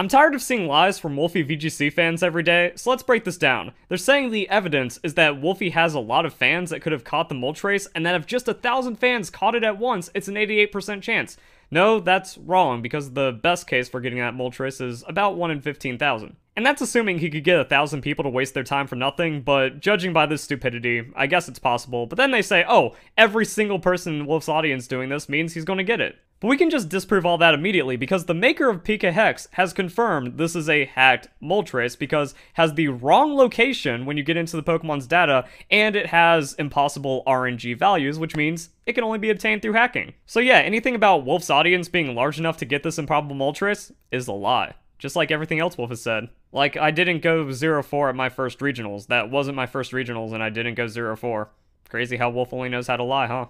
I'm tired of seeing lies from Wolfey VGC fans every day, so let's break this down. They're saying the evidence is that Wolfey has a lot of fans that could have caught the Moltres, and that if just a thousand fans caught it at once, it's an 88% chance. No, that's wrong, because the best case for getting that Moltres is about 1 in 15,000. And that's assuming he could get a thousand people to waste their time for nothing, but judging by this stupidity, I guess it's possible. But then they say, oh, every single person in Wolfe's audience doing this means he's going to get it. But we can just disprove all that immediately because the maker of PKHeX has confirmed this is a hacked Moltres because has the wrong location when you get into the Pokemon's data and it has impossible RNG values, which means it can only be obtained through hacking. So yeah, anything about Wolfe's audience being large enough to get this improbable Moltres is a lie. Just like everything else Wolfe has said. Like, I didn't go 0-4 at my first regionals. That wasn't my first regionals, and I didn't go 0-4. Crazy how Wolfe only knows how to lie, huh?